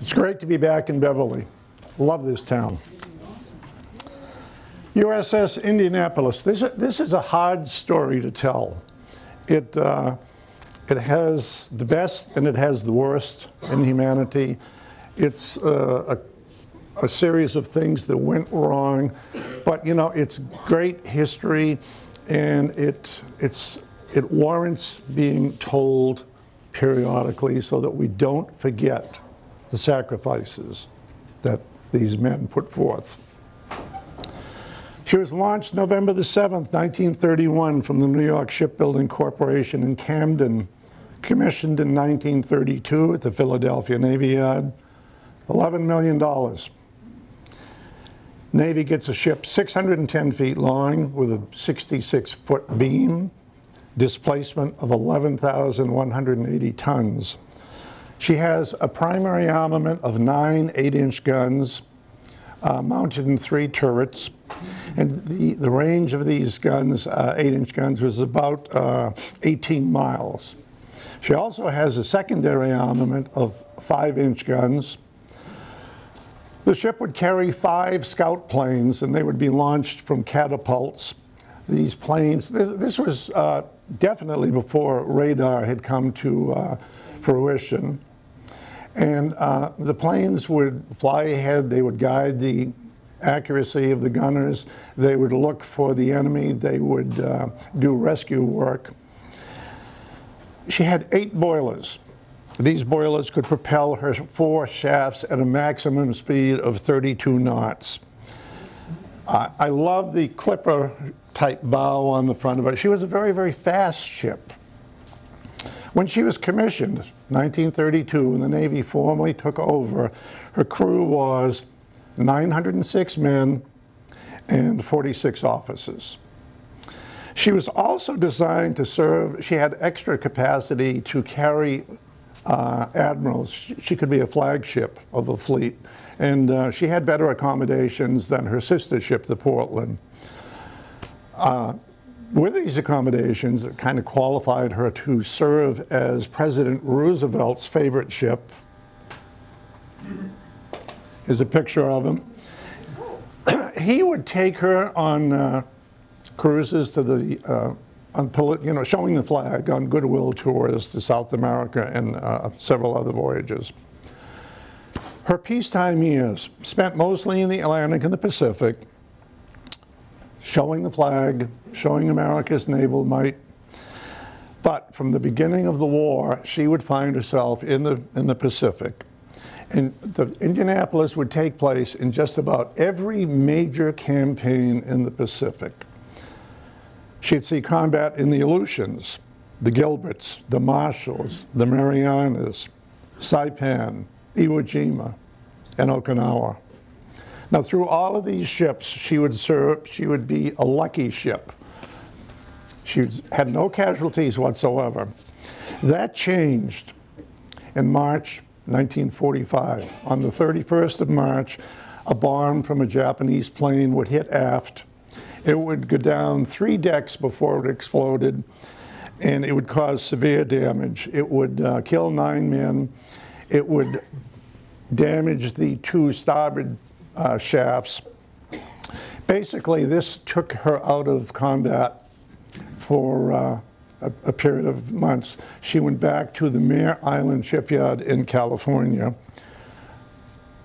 It's great to be back in Beverly. Love this town. USS Indianapolis. This, this is a hard story to tell. It, uh, it has the best and it has the worst in humanity. It's uh, a, a series of things that went wrong, but you know, it's great history and it, it's, it warrants being told periodically so that we don't forget the sacrifices that these men put forth. She was launched November the 7th, 1931 from the New York Shipbuilding Corporation in Camden, commissioned in 1932 at the Philadelphia Navy Yard, $11 million. Navy gets a ship 610 feet long with a 66 foot beam, displacement of 11,180 tons. She has a primary armament of nine 8 inch guns uh, mounted in three turrets. And the, the range of these guns, uh, 8 inch guns, was about uh, 18 miles. She also has a secondary armament of 5 inch guns. The ship would carry five scout planes and they would be launched from catapults. These planes, this, this was uh, definitely before radar had come to uh, fruition. And uh, the planes would fly ahead, they would guide the accuracy of the gunners, they would look for the enemy, they would uh, do rescue work. She had eight boilers. These boilers could propel her four shafts at a maximum speed of 32 knots. Uh, I love the clipper type bow on the front of her. She was a very, very fast ship. When she was commissioned, 1932, when the Navy formally took over, her crew was 906 men and 46 officers. She was also designed to serve, she had extra capacity to carry uh, admirals. She could be a flagship of a fleet. And uh, she had better accommodations than her sister ship, the Portland. Uh, with these accommodations, it kind of qualified her to serve as President Roosevelt's favorite ship. Here's a picture of him. he would take her on uh, cruises to the, uh, on, you know, showing the flag on goodwill tours to South America and uh, several other voyages. Her peacetime years, spent mostly in the Atlantic and the Pacific, showing the flag, showing America's naval might. But from the beginning of the war, she would find herself in the, in the Pacific. And the Indianapolis would take place in just about every major campaign in the Pacific. She'd see combat in the Aleutians, the Gilberts, the Marshalls, the Marianas, Saipan, Iwo Jima, and Okinawa. Now, through all of these ships, she would serve, she would be a lucky ship. She had no casualties whatsoever. That changed in March 1945. On the 31st of March, a bomb from a Japanese plane would hit aft. It would go down three decks before it exploded, and it would cause severe damage. It would uh, kill nine men. It would damage the two starboard uh, shafts. Basically, this took her out of combat for uh, a, a, period of months. She went back to the Mare Island shipyard in California.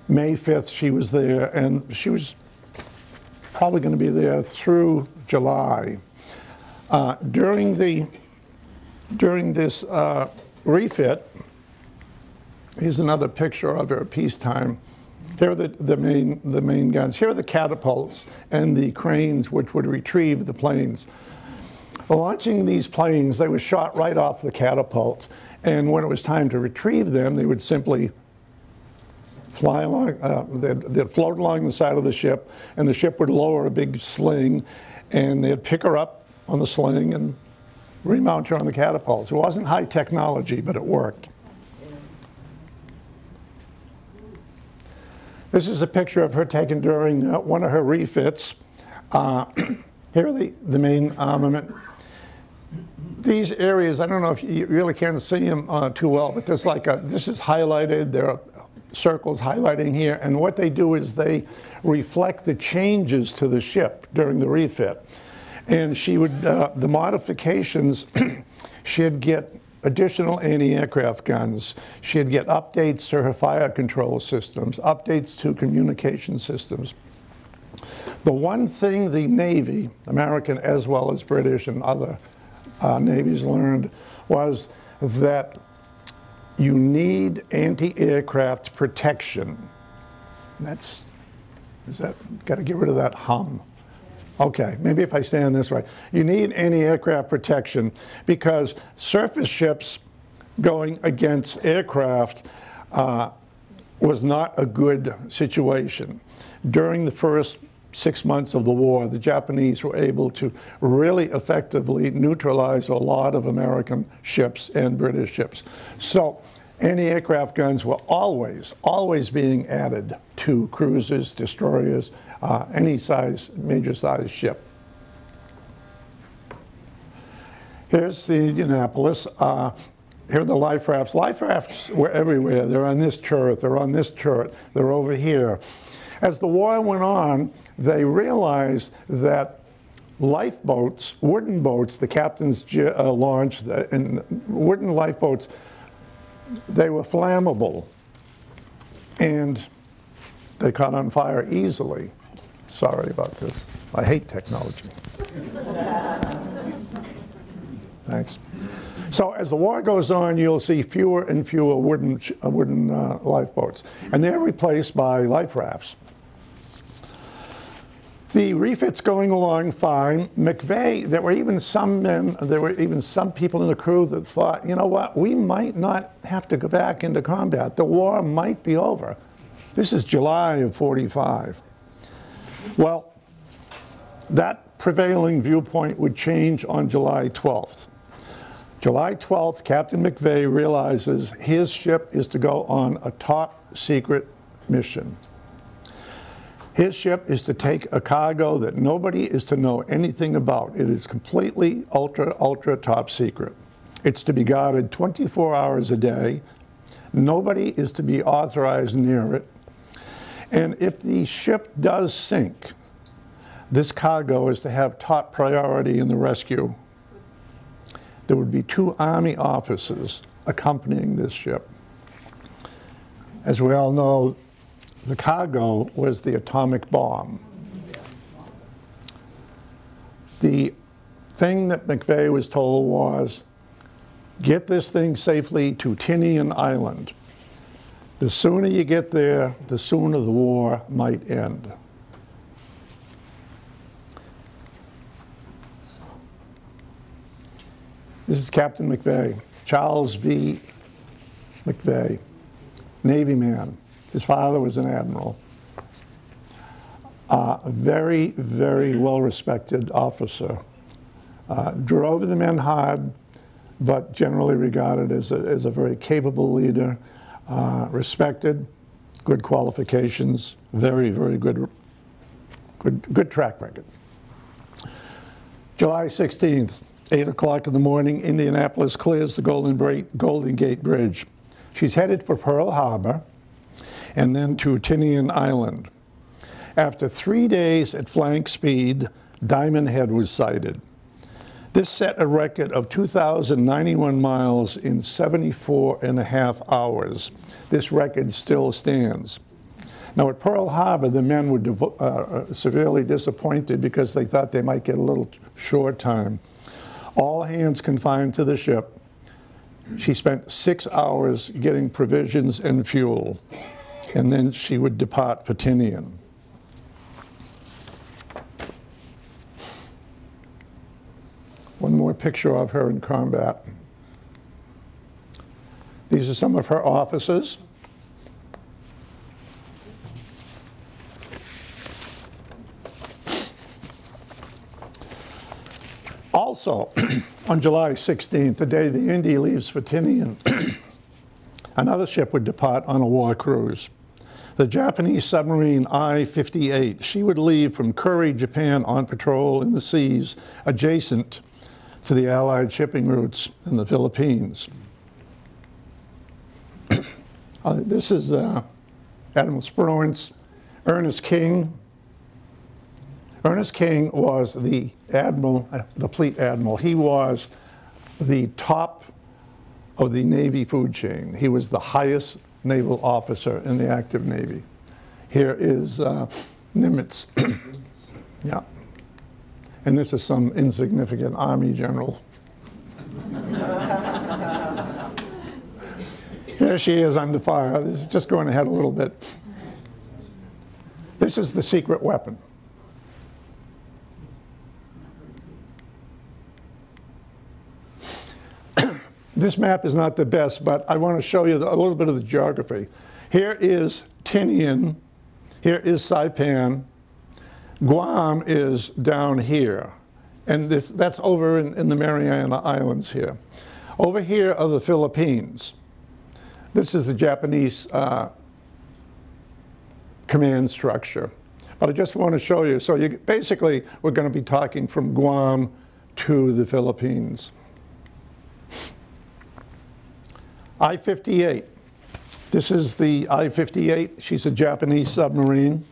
May 5th, she was there, and she was probably going to be there through July. Uh, during the during this uh, refit, here's another picture of her at peacetime. Here are the, the, main, the main guns. Here are the catapults and the cranes which would retrieve the planes. Launching these planes, they were shot right off the catapult. And when it was time to retrieve them, they would simply fly along, uh, they'd, they'd float along the side of the ship, and the ship would lower a big sling, and they'd pick her up on the sling and remount her on the catapults. It wasn't high technology, but it worked. This is a picture of her taken during uh, one of her refits. Uh, here are the, the main armament. These areas, I don't know if you really can't see them uh, too well, but there's like a, this is highlighted. There are circles highlighting here, and what they do is they reflect the changes to the ship during the refit. And she would, uh, the modifications, she'd get additional anti-aircraft guns. She'd get updates to her fire control systems, updates to communication systems. The one thing the Navy, American as well as British and other uh, navies learned was that you need anti-aircraft protection. That's, is that, got to get rid of that hum. Okay, maybe if I stand this way. You need anti-aircraft protection because surface ships going against aircraft uh, was not a good situation. During the first six months of the war, the Japanese were able to really effectively neutralize a lot of American ships and British ships. So anti-aircraft guns were always, always being added to cruisers, destroyers, uh, any size, major size ship. Here's the Indianapolis. Uh, here are the life rafts. Life rafts were everywhere. They're on this turret, they're on this turret, they're over here. As the war went on, they realized that lifeboats, wooden boats, the captains uh, launched, and wooden lifeboats, they were flammable and they caught on fire easily. Sorry about this. I hate technology. Thanks. So as the war goes on, you'll see fewer and fewer wooden, wooden uh, lifeboats, and they're replaced by life rafts. The refit's going along fine. McVay, there were even some men, there were even some people in the crew that thought, you know what, we might not have to go back into combat. The war might be over. This is July of 45. Well, that prevailing viewpoint would change on July 12th. July 12th, Captain McVay realizes his ship is to go on a top secret mission. His ship is to take a cargo that nobody is to know anything about. It is completely ultra, ultra top secret. It's to be guarded 24 hours a day. Nobody is to be authorized near it. And if the ship does sink, this cargo is to have top priority in the rescue. There would be two Army officers accompanying this ship. As we all know, the cargo was the atomic bomb. The thing that McVay was told was, get this thing safely to Tinian Island. The sooner you get there, the sooner the war might end. This is Captain McVay, Charles V. McVay, Navy man. His father was an admiral. Uh, a very, very well-respected officer. Uh, drove the men hard, but generally regarded as a, as a very capable leader, uh, respected, good qualifications, very, very good, good, good track record. July 16th, 8 o'clock in the morning, Indianapolis clears the Golden, Golden Gate Bridge. She's headed for Pearl Harbor and then to Tinian Island. After three days at flank speed, Diamond Head was sighted. This set a record of 2,091 miles in 74 and a half hours. This record still stands. Now at Pearl Harbor, the men were uh, uh, severely disappointed because they thought they might get a little short time. All hands confined to the ship. She spent six hours getting provisions and fuel and then she would depart for Tinian. One more picture of her in combat. These are some of her officers. Also, on July 16th, the day the Indy leaves for Tinian, another ship would depart on a war cruise the Japanese submarine I-58. She would leave from Kure, Japan on patrol in the seas adjacent to the Allied shipping routes in the Philippines. uh, this is uh, Admiral Spruance, Ernest King. Ernest King was the admiral, the fleet admiral. He was the top of the Navy food chain. He was the highest naval officer in the active Navy. Here is uh, Nimitz. yeah. And this is some insignificant Army general. There she is under fire. This is just going ahead a little bit. This is the secret weapon. this map is not the best, but I want to show you a little bit of the geography. Here is Tinian, here is Saipan, Guam is down here, and this, that's over in, in the Mariana Islands here. Over here are the Philippines. This is the Japanese uh, command structure. But I just want to show you. So you, basically, we're going to be talking from Guam to the Philippines. I-58. This is the I-58. She's a Japanese submarine.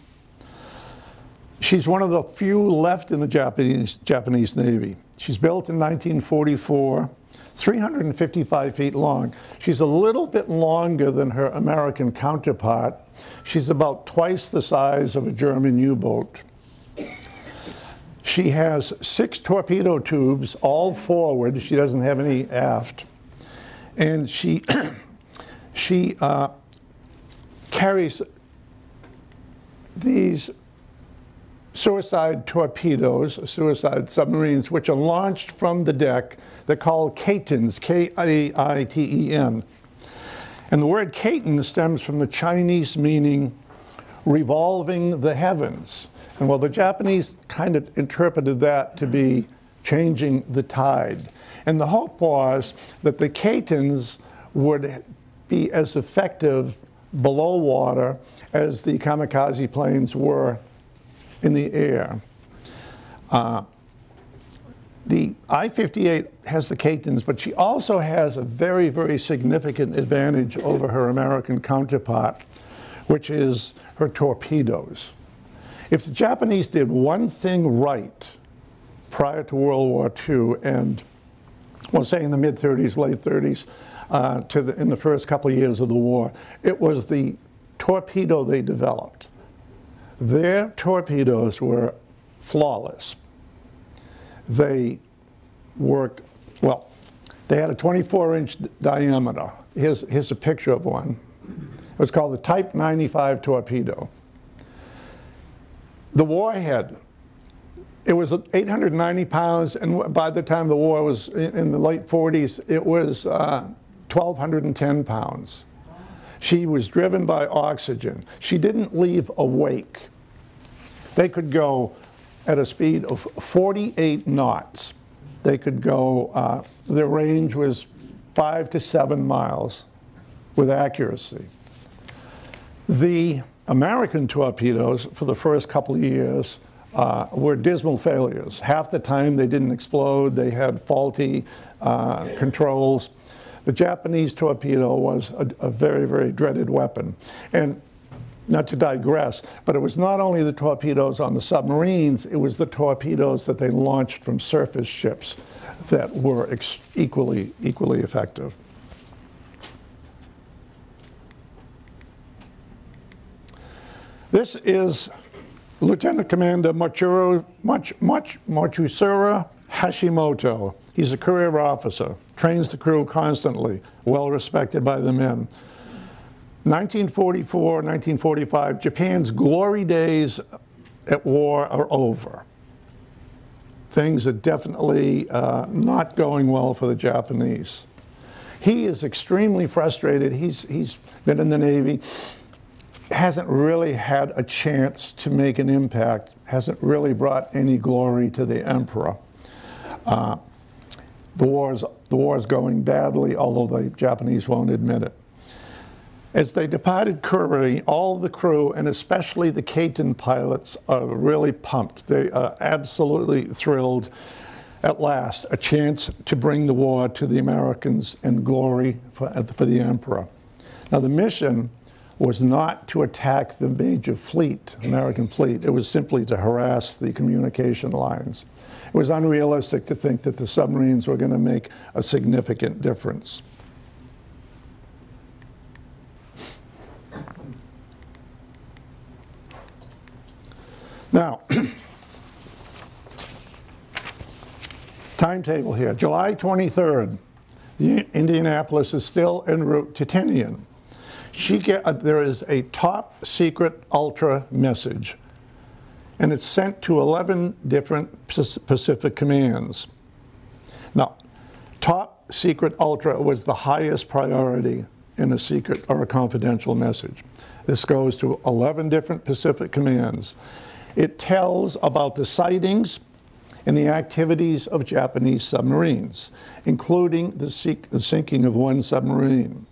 She's one of the few left in the Japanese, Japanese Navy. She's built in 1944. 355 feet long. She's a little bit longer than her American counterpart. She's about twice the size of a German U-boat. She has six torpedo tubes, all forward. She doesn't have any aft. And she, she uh, carries these suicide torpedoes, suicide submarines, which are launched from the deck. They're called Kaitens, K-A-I-T-E-N. And the word Kaiten stems from the Chinese meaning revolving the heavens. And well, the Japanese kind of interpreted that to be changing the tide. And the hope was that the Kaitens would be as effective below water as the kamikaze planes were in the air. Uh, the I-58 has the Kaitens, but she also has a very, very significant advantage over her American counterpart, which is her torpedoes. If the Japanese did one thing right prior to World War II, and we'll say in the mid-30s, late 30s, uh, to the, in the first couple of years of the war, it was the torpedo they developed. Their torpedoes were flawless. They worked, well, they had a 24 inch diameter. Here's, here's a picture of one. It was called the Type 95 torpedo. The warhead, it was 890 pounds, and by the time the war was in the late 40s, it was uh, 1,210 pounds. She was driven by oxygen. She didn't leave a wake. They could go at a speed of 48 knots. They could go, uh, their range was five to seven miles with accuracy. The American torpedoes for the first couple of years uh, were dismal failures. Half the time they didn't explode, they had faulty uh, controls. The Japanese torpedo was a, a, very, very dreaded weapon. And not to digress, but it was not only the torpedoes on the submarines, it was the torpedoes that they launched from surface ships that were equally, equally effective. This is Lieutenant Commander Machuro, Mach, Mach, Hashimoto. He's a career officer, trains the crew constantly, well respected by the men. 1944, 1945, Japan's glory days at war are over. Things are definitely uh, not going well for the Japanese. He is extremely frustrated. He's, he's been in the Navy, hasn't really had a chance to make an impact, hasn't really brought any glory to the emperor. Uh, the, war's, the war is going badly, although the Japanese won't admit it. As they departed Kure, all the crew, and especially the Kaiten pilots, are really pumped. They are absolutely thrilled at last, a chance to bring the war to the Americans and glory for, for the emperor. Now the mission was not to attack the major fleet, American fleet. It was simply to harass the communication lines. It was unrealistic to think that the submarines were going to make a significant difference. Now, timetable here. July 23rd, the Indianapolis is still en route to Tinian. She get, uh, there is a top secret ultra message, and it's sent to 11 different Pacific commands. Now, top secret ultra was the highest priority in a secret or a confidential message. This goes to 11 different Pacific commands. It tells about the sightings and the activities of Japanese submarines, including the, sinking of one submarine.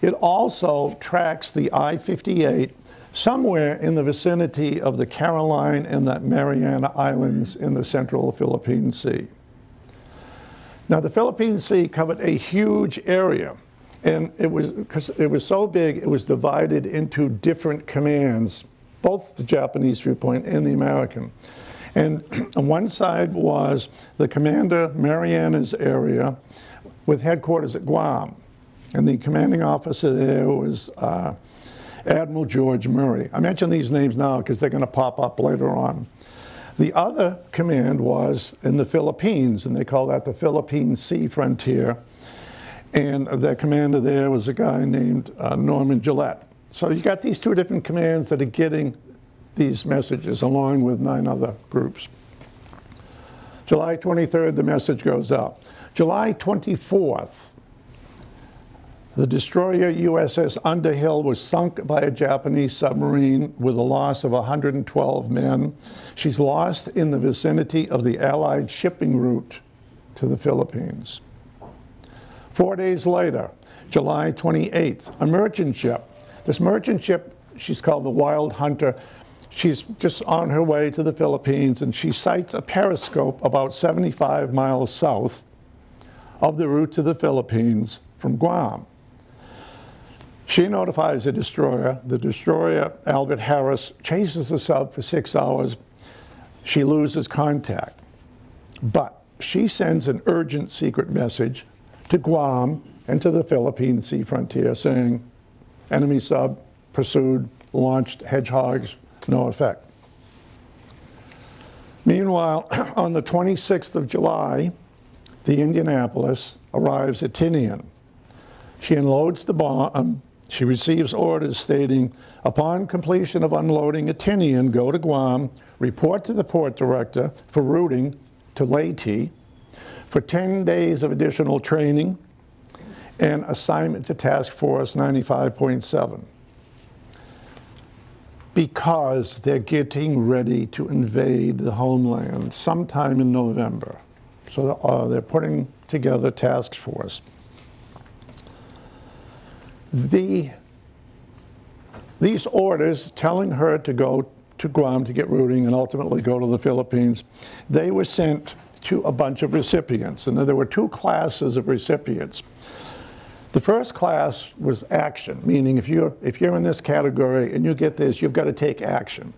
It also tracks the I-58 somewhere in the vicinity of the Caroline and the Mariana Islands in the central Philippine Sea. Now, the Philippine Sea covered a huge area, and it was because it was so big, it was divided into different commands both the Japanese viewpoint and the American. And on one side was the Commander Mariana's area with headquarters at Guam. And the commanding officer there was uh, Admiral George Murray. I mention these names now because they're going to pop up later on. The other command was in the Philippines, and they call that the Philippine Sea Frontier. And the commander there was a guy named uh, Norman Gillette. So you got these two different commands that are getting these messages along with nine other groups. July 23rd, the message goes out. July 24th, the destroyer USS Underhill was sunk by a Japanese submarine with a loss of 112 men. She's lost in the vicinity of the Allied shipping route to the Philippines. Four days later, July 28th, a merchant ship this merchant ship, she's called the Wild Hunter, she's just on her way to the Philippines and she sights a periscope about 75 miles south of the route to the Philippines from Guam. She notifies the destroyer. The destroyer, Albert Harris, chases the sub for six hours. She loses contact. But she sends an urgent secret message to Guam and to the Philippine sea frontier saying, Enemy sub, pursued, launched hedgehogs, no effect. Meanwhile, on the 26th of July, the Indianapolis arrives at Tinian. She unloads the bomb. She receives orders stating, upon completion of unloading at Tinian, go to Guam, report to the port director for routing to Leyte for 10 days of additional training and assignment to Task Force 95.7 because they're getting ready to invade the homeland sometime in November. So uh, they're putting together task force. The, these orders telling her to go to Guam to get routing and ultimately go to the Philippines, they were sent to a bunch of recipients. And there were two classes of recipients. The first class was action, meaning if you're, if you're in this category and you get this, you've got to take action.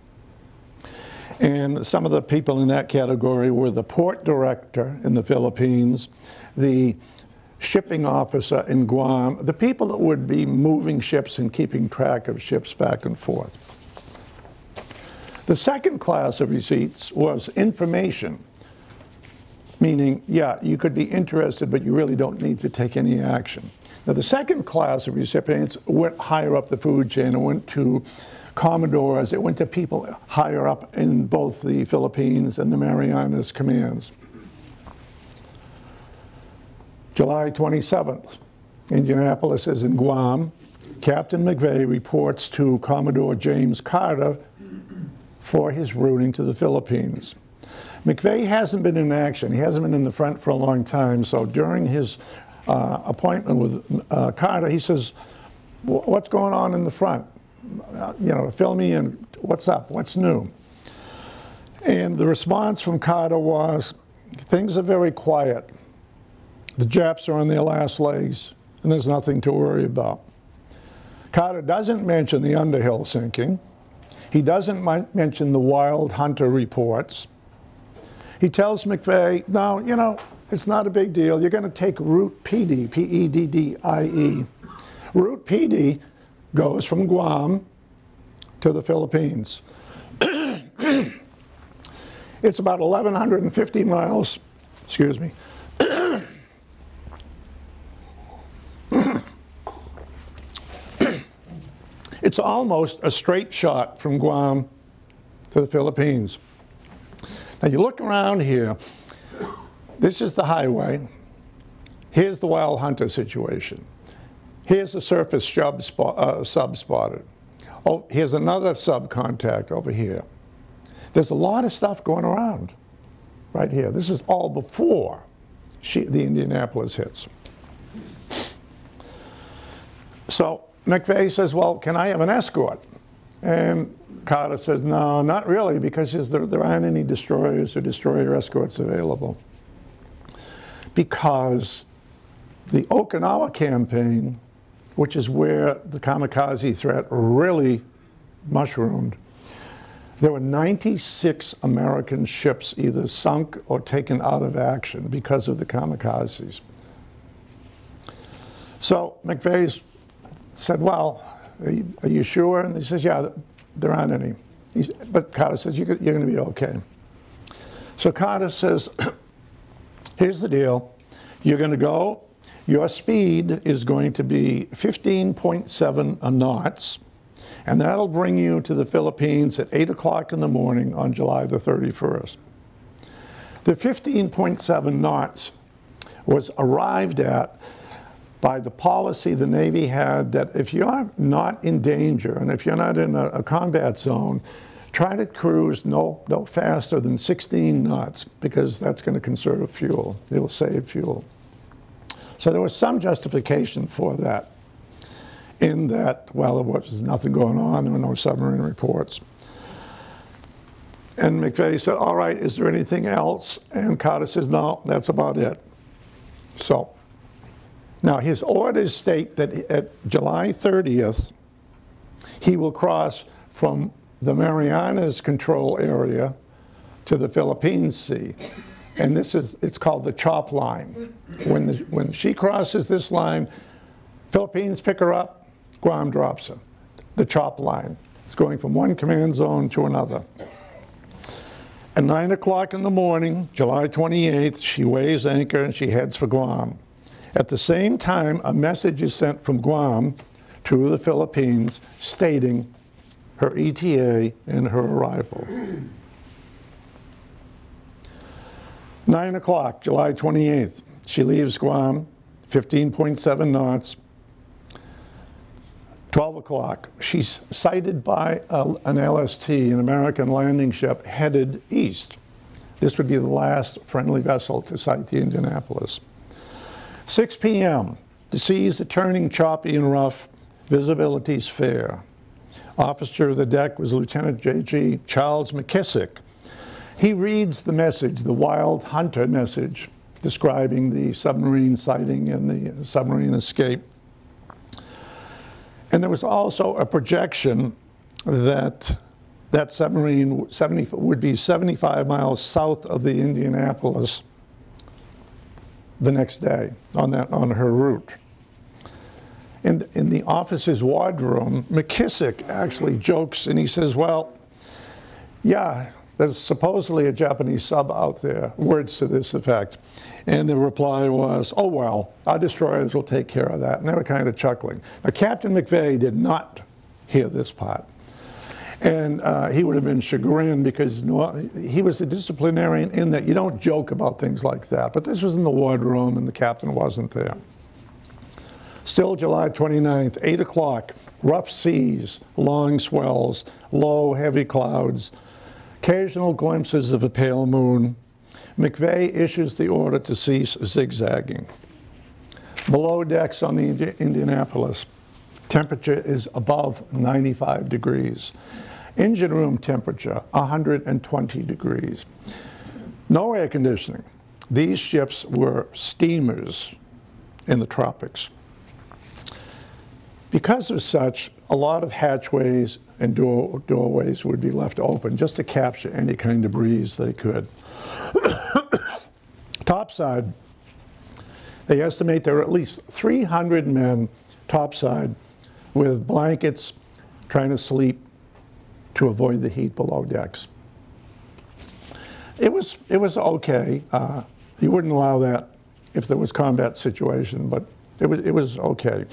And some of the people in that category were the port director in the Philippines, the shipping officer in Guam, the people that would be moving ships and keeping track of ships back and forth. The second class of receipts was information, meaning, yeah, you could be interested, but you really don't need to take any action. Now, the second class of recipients went higher up the food chain. It went to commodores. It went to people higher up in both the Philippines and the Marianas commands. July 27th, Indianapolis is in Guam. Captain McVay reports to Commodore James Carter for his routing to the Philippines. McVay hasn't been in action. He hasn't been in the front for a long time, so during his uh, appointment with uh, Carter, he says, what's going on in the front? Uh, you know, fill me in, what's up, what's new? And the response from Carter was, things are very quiet. The Japs are on their last legs, and there's nothing to worry about. Carter doesn't mention the Underhill sinking. He doesn't mention the Wild Hunter reports. He tells McVay, no, you know, it's not a big deal. You're going to take Route Peddie, P-E-D-D-I-E. Route Peddie goes from Guam to the Philippines. it's about 1,150 miles, excuse me, It's almost a straight shot from Guam to the Philippines. Now you look around here, this is the highway. Here's the wild hunter situation. Here's a surface sub, spot, uh, sub spotted. Oh, here's another sub contact over here. There's a lot of stuff going around right here. This is all before she, the Indianapolis hits. So McVay says, well, can I have an escort? And Carter says, no, not really, because there, there aren't any destroyers or destroyer escorts available. Because the Okinawa campaign, which is where the kamikaze threat really mushroomed, there were 96 American ships either sunk or taken out of action because of the kamikazes. So McVay's said, well, are you, are you, sure? And he says, yeah, there aren't any. He's, but Carter says, you're going to be okay. So Carter says, here's the deal. You're going to go. Your speed is going to be 15.7 knots, and that'll bring you to the Philippines at 8 o'clock in the morning on July the 31st. The 15.7 knots was arrived at by the policy the Navy had that if you're not in danger and if you're not in a, a combat zone, try to cruise no, no faster than 16 knots because that's going to conserve fuel. It will save fuel. So there was some justification for that in that, well, there was nothing going on, there were no submarine reports. And McVay said, all right, is there anything else? And Carter says, no, that's about it. So now, his orders state that at July 30th, he will cross from the Marianas control area to the Philippines Sea. And this is, it's called the chop line. When, the, when she crosses this line, Philippines pick her up, Guam drops her. The chop line. It's going from one command zone to another. At 9 o'clock in the morning, July 28th, she weighs anchor and she heads for Guam. At the same time, a message is sent from Guam to the Philippines stating her ETA and her arrival. 9 o'clock, July 28th, she leaves Guam, 15.7 knots. 12 o'clock, she's sighted by a, an LST, an American landing ship, headed east. This would be the last friendly vessel to sight the Indianapolis. 6 p.m. The seas are turning choppy and rough. Visibility's fair. Officer of the deck was Lieutenant J.G. Charles McKissick. He reads the message, the Wild Hunter message, describing the submarine sighting and the submarine escape. And there was also a projection that that submarine 70, would be 75 miles south of the Indianapolis the next day on, that, on her route. In, in the officer's wardroom, McKissick actually jokes and he says, well, yeah, there's supposedly a Japanese sub out there, words to this effect. And the reply was, oh, well, our destroyers will take care of that. And they were kind of chuckling. Now, Captain McVay did not hear this part. And uh, he would have been chagrined because he was a disciplinarian in that you don't joke about things like that. But this was in the wardroom and the captain wasn't there. Still July 29th, 8 o'clock, rough seas, long swells, low, heavy clouds, occasional glimpses of a pale moon. McVay issues the order to cease zigzagging. Below decks on the Indianapolis, temperature is above 95 degrees. Engine room temperature, 120 degrees. No air conditioning. These ships were steamers in the tropics. Because of such, a lot of hatchways and door, doorways would be left open just to capture any kind of breeze they could. topside, they estimate there are at least 300 men topside with blankets trying to sleep to avoid the heat below decks. It was, it was okay. Uh, you wouldn't allow that if there was combat situation, but it was, it was okay.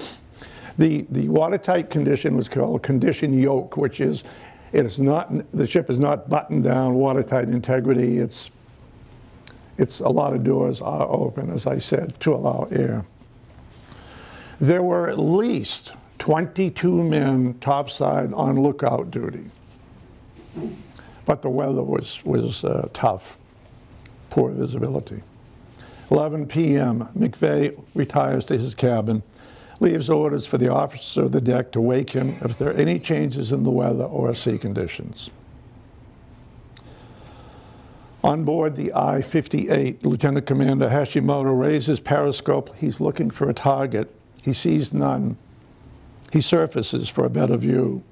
The, the watertight condition was called condition yoke, which is it is not, the ship is not buttoned down, watertight integrity. It's, it's a lot of doors are open, as I said, to allow air. There were at least 22 men topside on lookout duty. But the weather was, was uh, tough, poor visibility. 11 p.m., McVay retires to his cabin leaves orders for the officer of the deck to wake him if there are any changes in the weather or sea conditions. On board the I-58, Lieutenant Commander Hashimoto raises periscope. He's looking for a target. He sees none. He surfaces for a better view.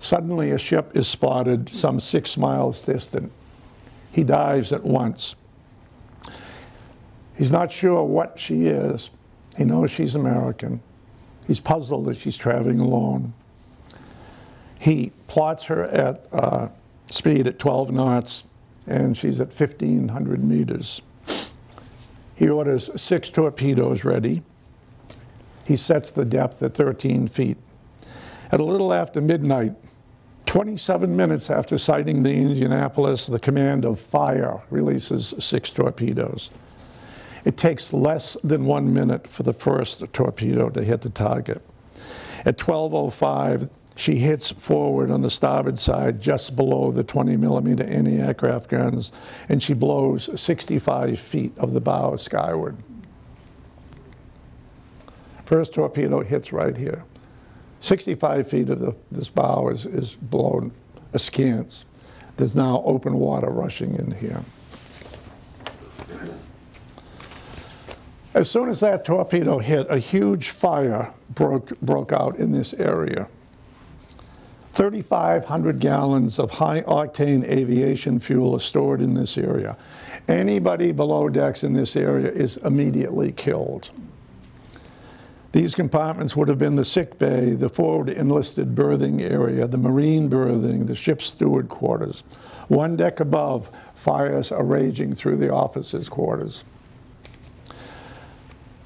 Suddenly a ship is spotted some six miles distant. He dives at once. He's not sure what she is. He knows she's American. He's puzzled that she's traveling alone. He plots her at uh, speed at 12 knots, and she's at 1,500 meters. He orders six torpedoes ready. He sets the depth at 13 feet. At a little after midnight, 27 minutes after sighting the Indianapolis, the command of fire releases six torpedoes. It takes less than one minute for the first torpedo to hit the target. At 12.05, she hits forward on the starboard side just below the 20 millimeter anti-aircraft guns, and she blows 65 feet of the bow skyward. First torpedo hits right here. 65 feet of the, this bow is, is blown askance. There's now open water rushing in here. As soon as that torpedo hit, a huge fire broke, broke out in this area. 3,500 gallons of high octane aviation fuel is stored in this area. Anybody below decks in this area is immediately killed. These compartments would have been the sick bay, the forward enlisted berthing area, the marine berthing, the ship's steward quarters. One deck above, fires are raging through the officers' quarters.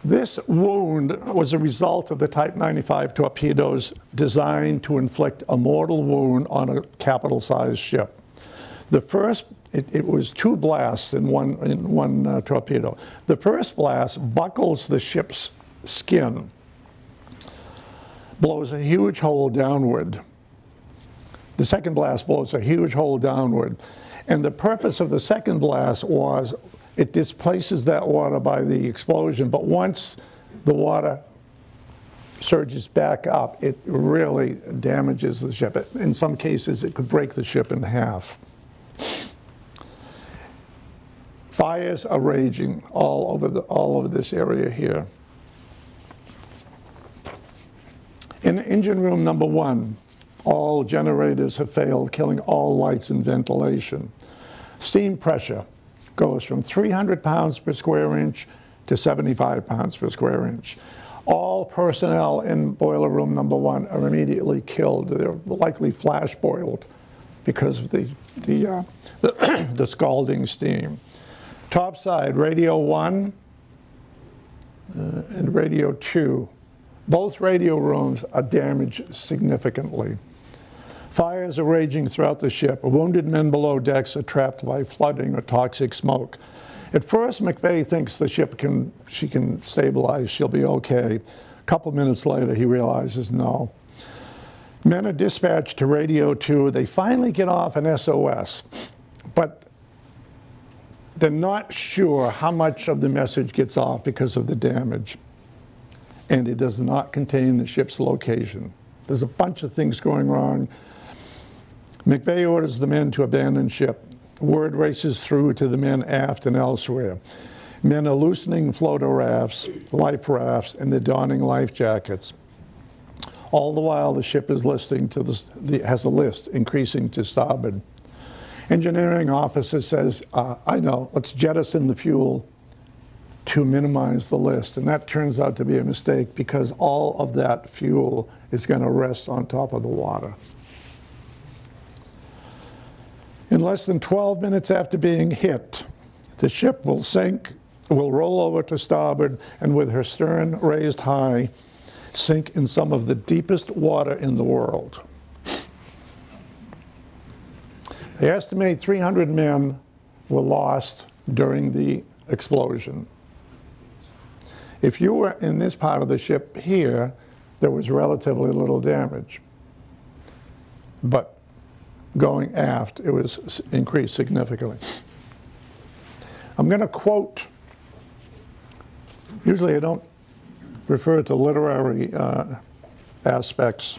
This wound was a result of the Type 95 torpedoes designed to inflict a mortal wound on a capital-sized ship. The first, it, it, was two blasts in one, in one uh, torpedo. The first blast buckles the ship's skin, blows a huge hole downward. The second blast blows a huge hole downward. And the purpose of the second blast was it displaces that water by the explosion, but once the water surges back up, it really damages the ship. In some cases, it could break the ship in half. Fires are raging all over, the, all over this area here. In engine room number one, all generators have failed, killing all lights and ventilation. Steam pressure goes from 300 pounds per square inch to 75 pounds per square inch. All personnel in boiler room number one are immediately killed. They're likely flash boiled because of the, the, uh, the, the scalding steam. Topside, radio one uh, and radio two. Both radio rooms are damaged significantly. Fires are raging throughout the ship. Wounded men below decks are trapped by flooding or toxic smoke. At first, McVay thinks the ship can, she can stabilize, she'll be okay. A couple minutes later, he realizes no. Men are dispatched to Radio 2. They finally get off an SOS, but they're not sure how much of the message gets off because of the damage. And it does not contain the ship's location. There's a bunch of things going wrong. McVay orders the men to abandon ship. Word races through to the men aft and elsewhere. Men are loosening floater rafts, life rafts, and they're donning life jackets. All the while, the ship is listing to the, the has a list increasing to starboard. Engineering officer says, uh, I know, let's jettison the fuel to minimize the list. And that turns out to be a mistake because all of that fuel is going to rest on top of the water. In less than 12 minutes after being hit, the ship will sink, will roll over to starboard, and with her stern raised high, sink in some of the deepest water in the world. They estimate 300 men were lost during the explosion. If you were in this part of the ship here, there was relatively little damage. But going aft, it was increased significantly. I'm going to quote, usually I don't refer to literary uh, aspects,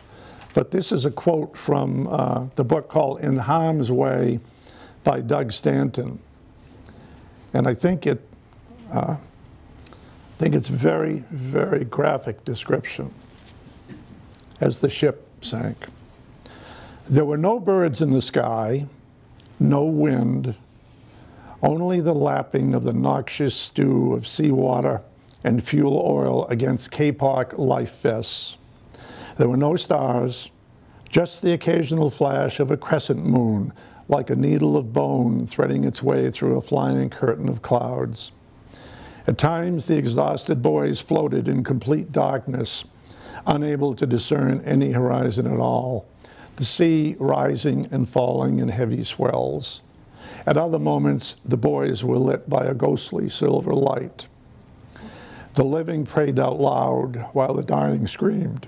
but this is a quote from uh, the book called In Harm's Way by Doug Stanton. And I think it, uh, I think it's very, very graphic description as the ship sank. There were no birds in the sky, no wind, only the lapping of the noxious stew of seawater and fuel oil against Kapok life vests. There were no stars, just the occasional flash of a crescent moon, like a needle of bone threading its way through a flying curtain of clouds. At times, the exhausted boys floated in complete darkness, unable to discern any horizon at all the sea rising and falling in heavy swells. At other moments, the boys were lit by a ghostly silver light. The living prayed out loud while the dying screamed.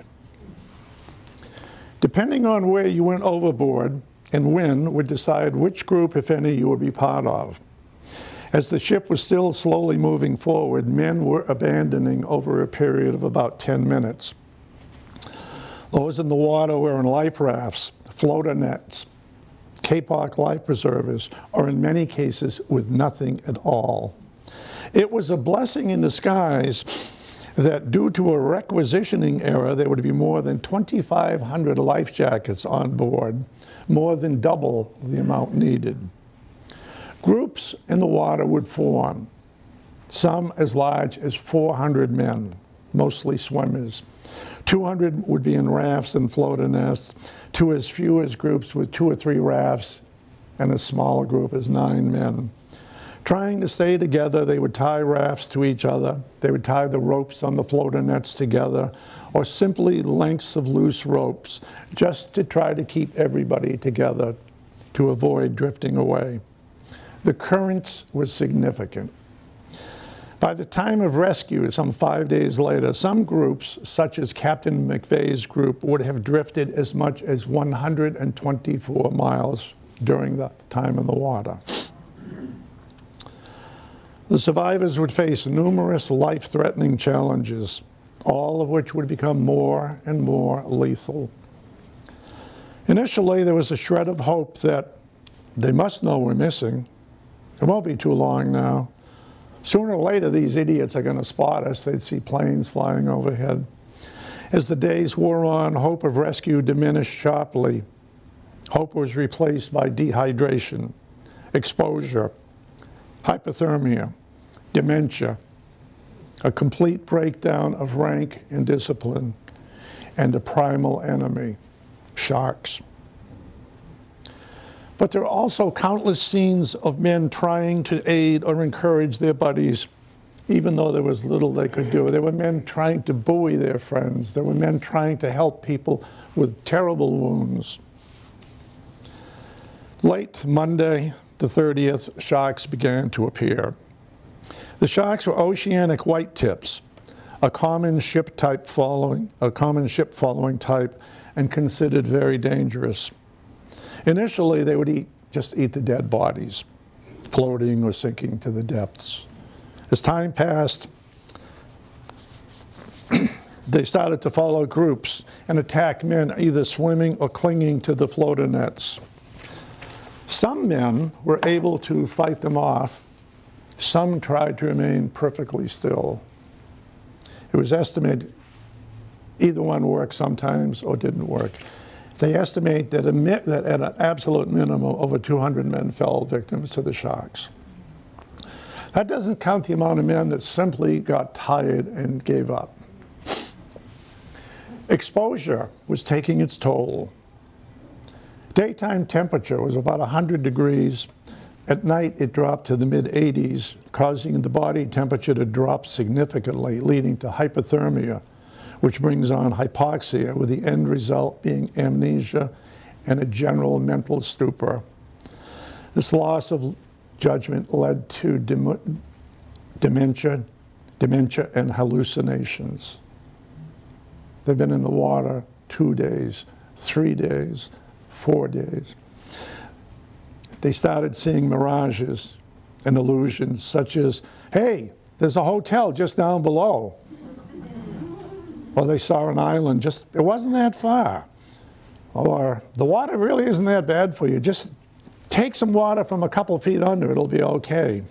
Depending on where you went overboard and when would decide which group, if any, you would be part of. As the ship was still slowly moving forward, men were abandoning over a period of about 10 minutes. Those in the water were in life rafts, floater nets, Kapok life preservers, or in many cases with nothing at all. It was a blessing in disguise that due to a requisitioning error, there would be more than 2,500 life jackets on board, more than double the amount needed. Groups in the water would form, some as large as 400 men, mostly swimmers. 200 would be in rafts and floater nets, to as few as groups with two or three rafts, and a smaller group as nine men. Trying to stay together, they would tie rafts to each other. They would tie the ropes on the floater nets together, or simply lengths of loose ropes, just to try to keep everybody together to avoid drifting away. The currents were significant. By the time of rescue, some five days later, some groups, such as Captain McVay's group, would have drifted as much as 124 miles during the time in the water. The survivors would face numerous life-threatening challenges, all of which would become more and more lethal. Initially, there was a shred of hope that they must know we're missing. It won't be too long now. Sooner or later, these idiots are going to spot us. They'd see planes flying overhead. As the days wore on, hope of rescue diminished sharply. Hope was replaced by dehydration, exposure, hypothermia, dementia, a complete breakdown of rank and discipline, and a primal enemy, sharks. But there are also countless scenes of men trying to aid or encourage their buddies, even though there was little they could do. There were men trying to buoy their friends. There were men trying to help people with terrible wounds. Late Monday, the 30th, sharks began to appear. The sharks were oceanic white tips, a common ship type following, a common ship following type, and considered very dangerous. Initially, they would eat, just eat the dead bodies, floating or sinking to the depths. As time passed, they started to follow groups and attack men either swimming or clinging to the floater nets. Some men were able to fight them off. Some tried to remain perfectly still. It was estimated Either one worked sometimes or didn't work. They estimate that, that at an absolute minimum, over 200 men fell victims to the shocks. That doesn't count the amount of men that simply got tired and gave up. Exposure was taking its toll. Daytime temperature was about 100 degrees. At night, it dropped to the mid 80s, causing the body temperature to drop significantly, leading to hypothermia, which brings on hypoxia, with the end result being amnesia and a general mental stupor. This loss of judgment led to dementia, dementia and hallucinations. They've been in the water two days, three days, four days. They started seeing mirages and illusions such as, hey, there's a hotel just down below. Or they saw an island just, it wasn't that far. Or the water really isn't that bad for you. Just take some water from a couple feet under, it'll be okay.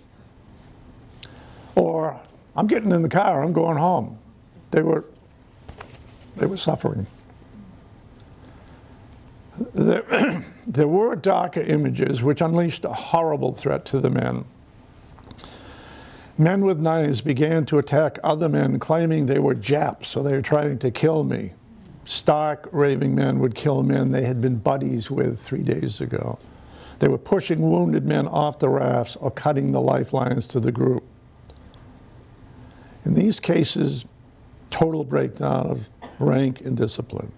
Or I'm getting in the car, I'm going home. They were, they were suffering. There, there were darker images which unleashed a horrible threat to the men. Men with knives began to attack other men, claiming they were Japs, so they were trying to kill me. Stark, raving men would kill men they had been buddies with three days ago. They were pushing wounded men off the rafts or cutting the lifelines to the group. In these cases, total breakdown of rank and discipline.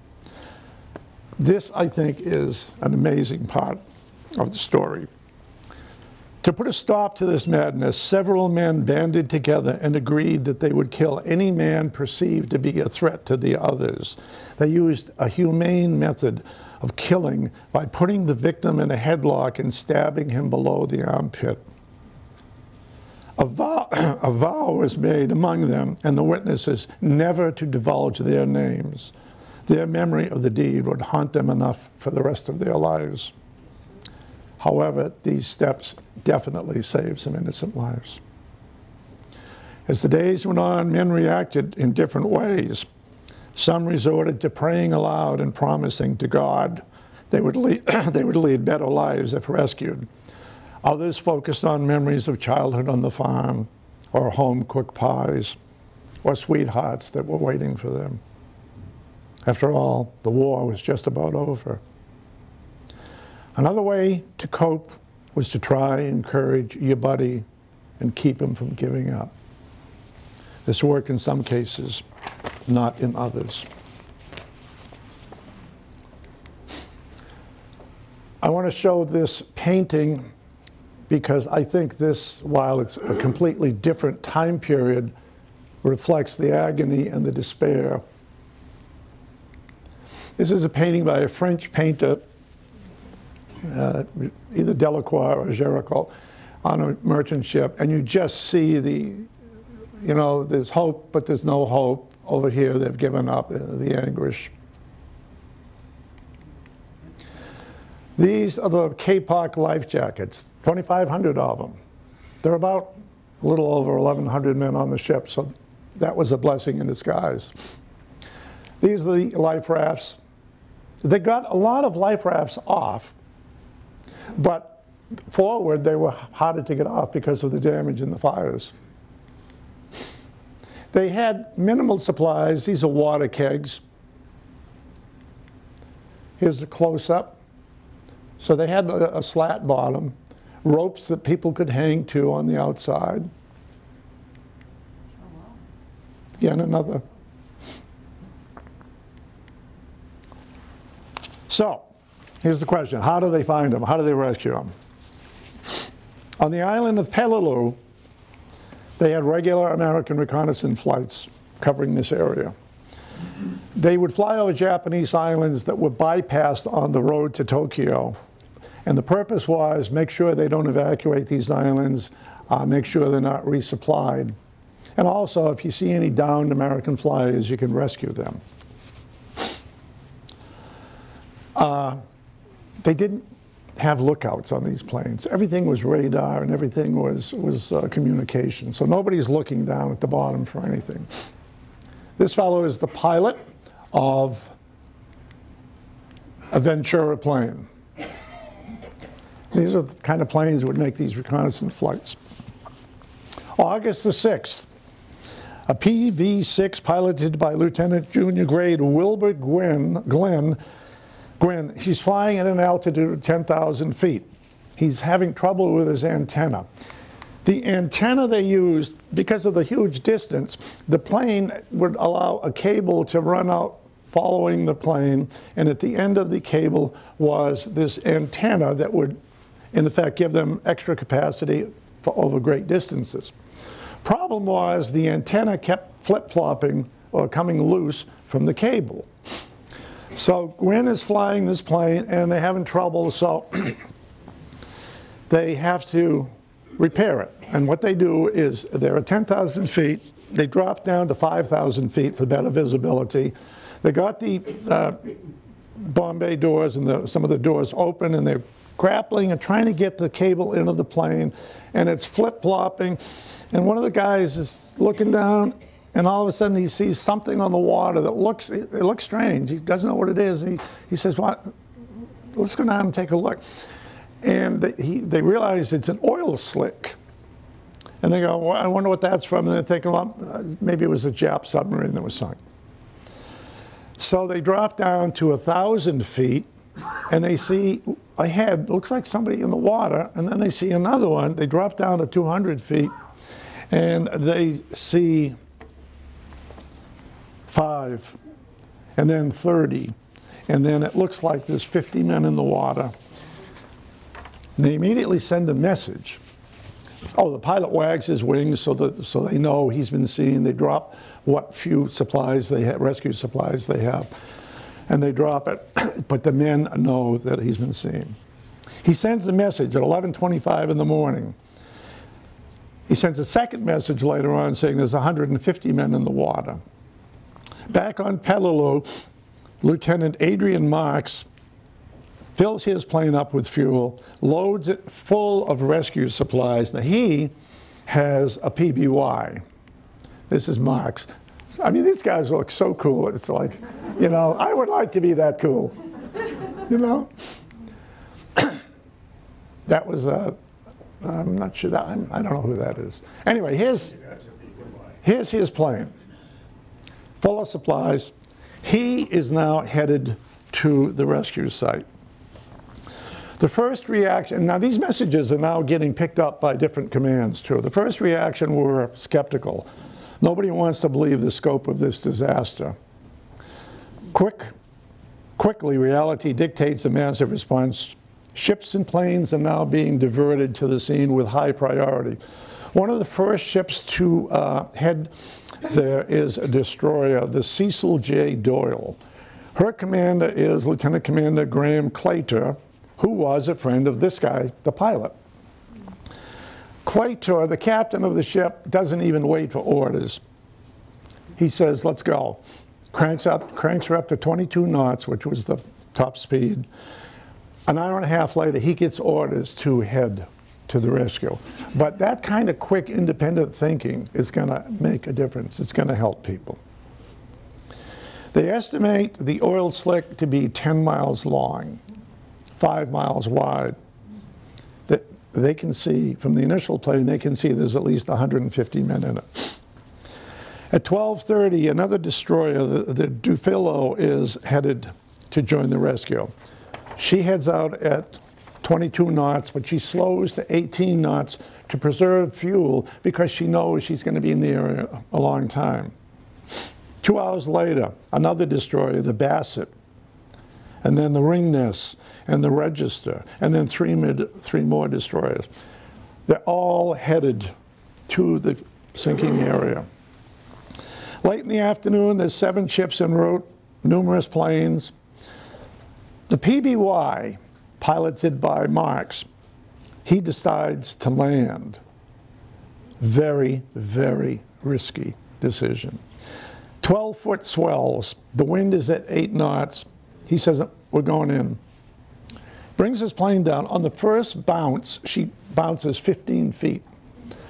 This, I think, is an amazing part of the story. To put a stop to this madness, several men banded together and agreed that they would kill any man perceived to be a threat to the others. They used a humane method of killing by putting the victim in a headlock and stabbing him below the armpit. A vow, a vow was made among them and the witnesses never to divulge their names their memory of the deed would haunt them enough for the rest of their lives. However, these steps definitely saved some innocent lives. As the days went on, men reacted in different ways. Some resorted to praying aloud and promising to God they would lead, they would lead better lives if rescued. Others focused on memories of childhood on the farm, or home cooked pies, or sweethearts that were waiting for them. After all, the war was just about over. Another way to cope was to try and encourage your buddy and keep him from giving up. This worked in some cases, not in others. I want to show this painting because I think this, while it's a completely different time period, reflects the agony and the despair this is a painting by a French painter, uh, either Delacroix or Géricault, on a merchant ship, and you just see the, you know, there's hope, but there's no hope. Over here, they've given up uh, the anguish. These are the Kapok life jackets, 2,500 of them. There are about a little over 1,100 men on the ship, so that was a blessing in disguise. These are the life rafts. They got a lot of life rafts off, but forward they were harder to get off because of the damage in the fires. They had minimal supplies. These are water kegs. Here's a close-up. So they had a, a, slat bottom, ropes that people could hang to on the outside. Again, another So, here's the question. How do they find them? How do they rescue them? On the island of Peleliu, they had regular American reconnaissance flights covering this area. They would fly over Japanese islands that were bypassed on the road to Tokyo. And the purpose was make sure they don't evacuate these islands, uh, make sure they're not resupplied. And also, if you see any downed American flyers, you can rescue them. Uh, they didn't have lookouts on these planes. Everything was radar and everything was, was uh, communication. So nobody's looking down at the bottom for anything. This fellow is the pilot of a Ventura plane. These are the kind of planes that would make these reconnaissance flights. August the 6th, a PV-6 piloted by Lieutenant Junior Grade Wilbur Gwinn, Glenn, Gwinn, he's flying at an altitude of 10,000 feet. He's having trouble with his antenna. The antenna they used, because of the huge distance, the plane would allow a cable to run out following the plane, and at the end of the cable was this antenna that would, in effect, give them extra capacity for over great distances. Problem was the antenna kept flip-flopping or coming loose from the cable. So Gwinn is flying this plane and they're having trouble, so they have to repair it. And what they do is they're at 10,000 feet, they drop down to 5,000 feet for better visibility. They got the uh, bomb bay doors and the, some of the doors open and they're grappling and trying to get the cable into the plane and it's flip-flopping and one of the guys is looking down and all of a sudden he sees something on the water that looks, it, looks strange. He doesn't know what it is. He, he says, what? let's go down and take a look. And they, he, they realize it's an oil slick. And they go, well, I wonder what that's from. And they're thinking, well, maybe it was a Jap submarine that was sunk. So they drop down to a 1,000 feet and they see a head, looks like somebody in the water, and then they see another one. They drop down to 200 feet and they see five, and then 30, and then it looks like there's 50 men in the water. And they immediately send a message. Oh, the pilot wags his wings so that so they know he's been seen. They drop what few supplies they have, rescue supplies they have, and they drop it. but the men know that he's been seen. He sends the message at 11:25 in the morning. He sends a second message later on saying there's 150 men in the water. Back on Peleliu, Lieutenant Adrian Marks fills his plane up with fuel, loads it full of rescue supplies. Now he has a PBY. This is Marks. I mean, these guys look so cool. It's like, you know, I would like to be that cool. You know? that was a I'm not sure that, I'm, I do not know who that is. Anyway, here's, here's his plane, full of supplies. He is now headed to the rescue site. The first reaction, now these messages are now getting picked up by different commands too. The first reaction were skeptical. Nobody wants to believe the scope of this disaster. Quick, quickly, reality dictates a massive response Ships and planes are now being diverted to the scene with high priority. One of the first ships to uh, head there is a destroyer, the Cecil J. Doyle. Her commander is Lieutenant Commander Graham Claytor, who was a friend of this guy, the pilot. Claytor, the captain of the ship, doesn't even wait for orders. He says, let's go. Cranks, up, cranks her up to 22 knots, which was the top speed. An hour and a half later, he gets orders to head to the rescue. But that kind of quick, independent thinking is going to make a difference. It's going to help people. They estimate the oil slick to be 10 miles long, 5 miles wide. That they can see, from the initial plane, they can see there's at least 150 men in it. At 12.30, another destroyer, the, the Dufilho, is headed to join the rescue. She heads out at 22 knots, but she slows to 18 knots to preserve fuel because she knows she's going to be in the area a long time. Two hours later, another destroyer, the Bassett, and then the Ringness and the Register, and then three, mid, three more destroyers. They're all headed to the sinking area. Late in the afternoon, there's seven ships en route, numerous planes, the PBY, piloted by Marks, he decides to land. Very, very risky decision. 12 foot swells, the wind is at 8 knots. He says, We're going in. Brings his plane down. On the first bounce, she bounces 15 feet.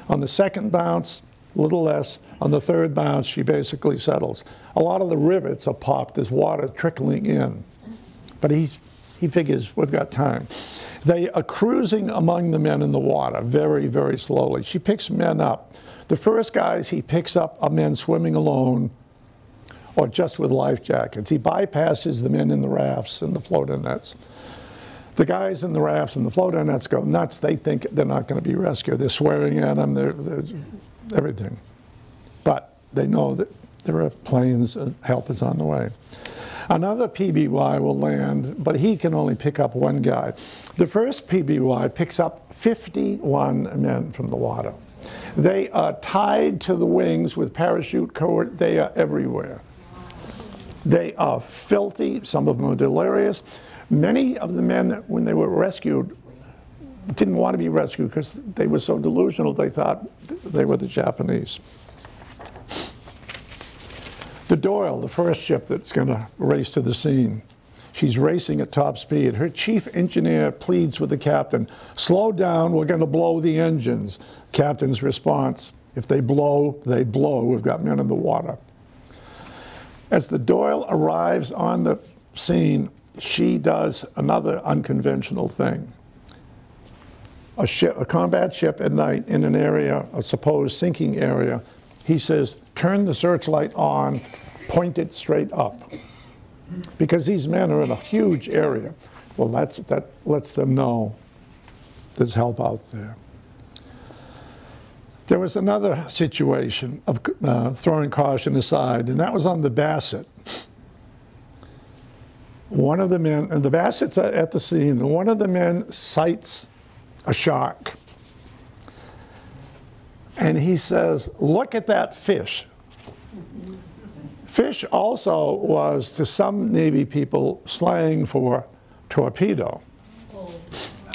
On the second bounce, a little less. On the third bounce, she basically settles. A lot of the rivets are popped. There's water trickling in. But he's, he figures we've got time. They are cruising among the men in the water very, very slowly. She picks men up. The first guys he picks up are men swimming alone or just with life jackets. He bypasses the men in the rafts and the floater nets. The guys in the rafts and the floater nets go nuts. They think they're not going to be rescued. They're swearing at them, they're, they're everything. But they know that there are planes, and help is on the way. Another PBY will land, but he can only pick up one guy. The first PBY picks up 51 men from the water. They are tied to the wings with parachute cord. They are everywhere. They are filthy. Some of them are delirious. Many of the men, when they were rescued, didn't want to be rescued because they were so delusional they thought they were the Japanese. The Doyle, the first ship that's going to race to the scene, she's racing at top speed. Her chief engineer pleads with the captain, slow down, we're going to blow the engines. Captain's response, if they blow, they blow. We've got men in the water. As the Doyle arrives on the scene, she does another unconventional thing. A, ship, a combat ship at night in an area, a supposed sinking area, he says, turn the searchlight on, point it straight up. Because these men are in a huge area. Well, that's, that lets them know there's help out there. There was another situation of uh, throwing caution aside, and that was on the Bassett. One of the men, and the Bassett's at the scene, one of the men sights a shark. And he says, Look at that fish. Fish also was, to some Navy people, slang for torpedo.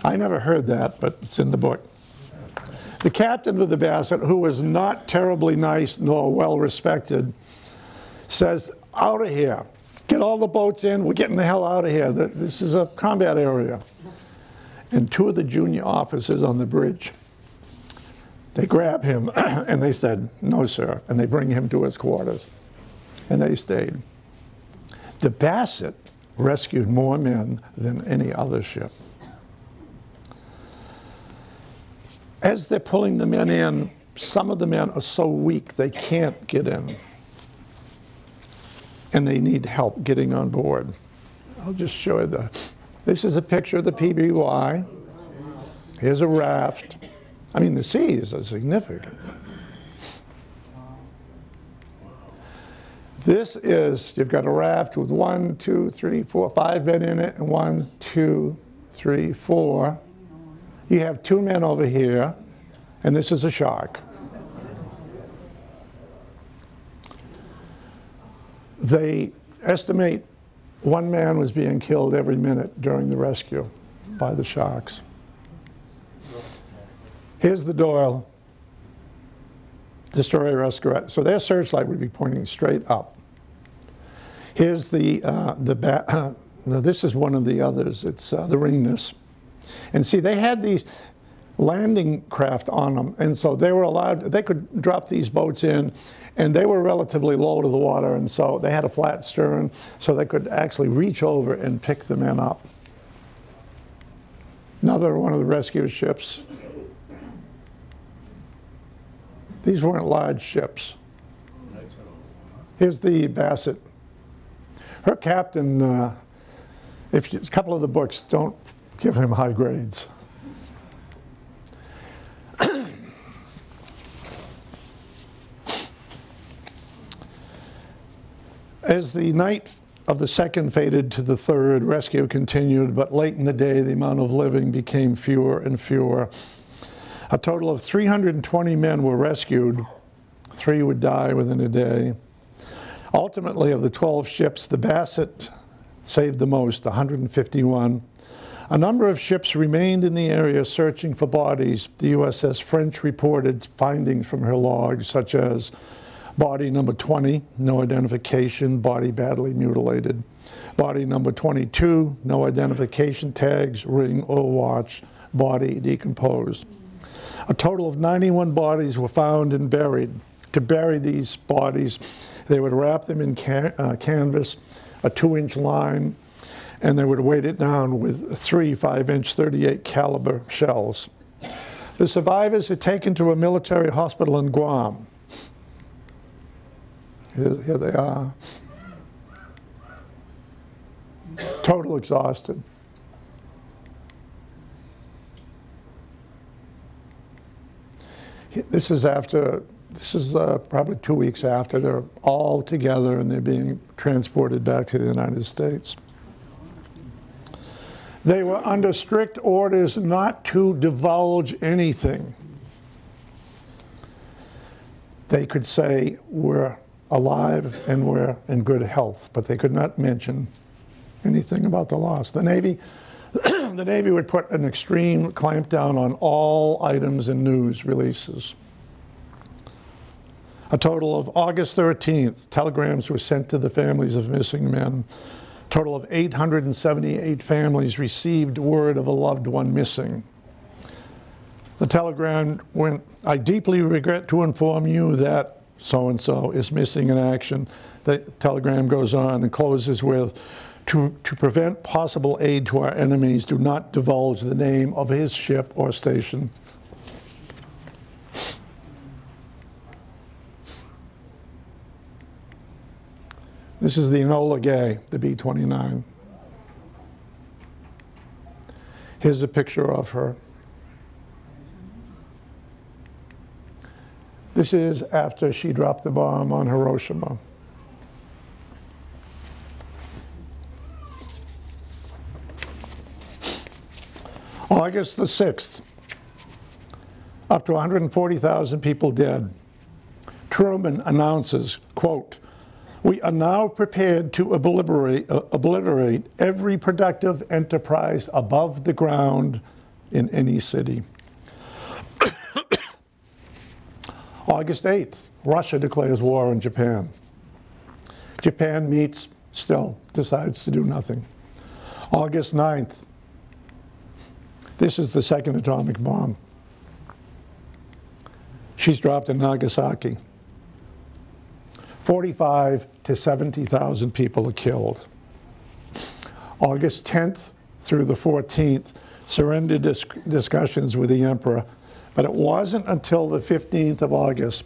I never heard that, but it's in the book. The captain of the Bassett, who was not terribly nice nor well respected, says, Out of here. Get all the boats in. We're getting the hell out of here. This is a combat area. And two of the junior officers on the bridge they grab him and they said, no, sir. And they bring him to his quarters. And they stayed. The Bassett rescued more men than any other ship. As they're pulling the men in, some of the men are so weak they can't get in. And they need help getting on board. I'll just show you the. This is a picture of the PBY. Here's a raft. I mean, the seas are significant. This is, you've got a raft with one, two, three, four, five men in it, and one, two, three, four. You have two men over here, and this is a shark. They estimate one man was being killed every minute during the rescue by the sharks. Here's the Doyle destroyer rescue. So their searchlight would be pointing straight up. Here's the, uh, the bat. Uh, now this is one of the others. It's uh, the Ringness. And see, they had these landing craft on them, and so they were allowed, they could drop these boats in, and they were relatively low to the water, and so they had a flat stern, so they could actually reach over and pick the men up. Another one of the rescue ships. These weren't large ships. Here's the Bassett. Her captain, uh, if you, a couple of the books don't give him high grades. As the night of the second faded to the third, rescue continued, but late in the day, the amount of living became fewer and fewer. A total of 320 men were rescued. Three would die within a day. Ultimately, of the 12 ships, the Bassett saved the most, 151. A number of ships remained in the area searching for bodies. The USS French reported findings from her logs, such as body number 20, no identification, body badly mutilated. Body number 22, no identification tags, ring or watch, body decomposed. A total of 91 bodies were found and buried. To bury these bodies, they would wrap them in uh, canvas, a two inch line, and they would weight it down with three 5 inch 38 caliber shells. The survivors are taken to a military hospital in Guam. Here, here they are. Total exhausted. This is after, this is uh, probably two weeks after they're all together and they're being transported back to the United States. They were under strict orders not to divulge anything. They could say, we're alive and we're in good health, but they could not mention anything about the loss. The Navy, the Navy would put an extreme clampdown on all items in news releases. A total of August 13th, telegrams were sent to the families of missing men. A total of 878 families received word of a loved one missing. The telegram went, I deeply regret to inform you that so-and-so is missing in action. The telegram goes on and closes with, to, to prevent possible aid to our enemies, do not divulge the name of his ship or station. This is the Enola Gay, the B-29. Here's a picture of her. This is after she dropped the bomb on Hiroshima. August the 6th, up to 140,000 people dead. Truman announces, quote, we are now prepared to obliterate, uh, obliterate every productive enterprise above the ground in any city. August 8th, Russia declares war on Japan. Japan meets, still decides to do nothing. August 9th, this is the second atomic bomb. She's dropped in Nagasaki. 45 to 70,000 people are killed. August 10th through the 14th, surrender dis discussions with the emperor but it wasn't until the 15th of August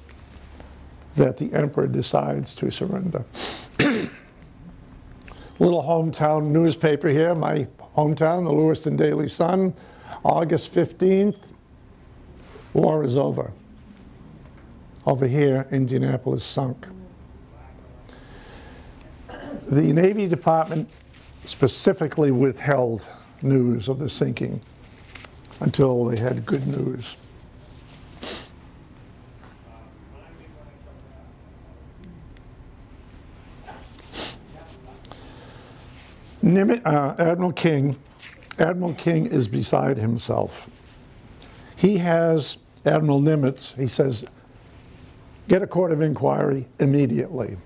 that the emperor decides to surrender. Little hometown newspaper here, my hometown, the Lewiston Daily Sun, August 15th, war is over. Over here, Indianapolis sunk. The Navy Department specifically withheld news of the sinking until they had good news. Uh, Admiral King, Admiral King is beside himself. He has Admiral Nimitz, he says, get a court of inquiry immediately.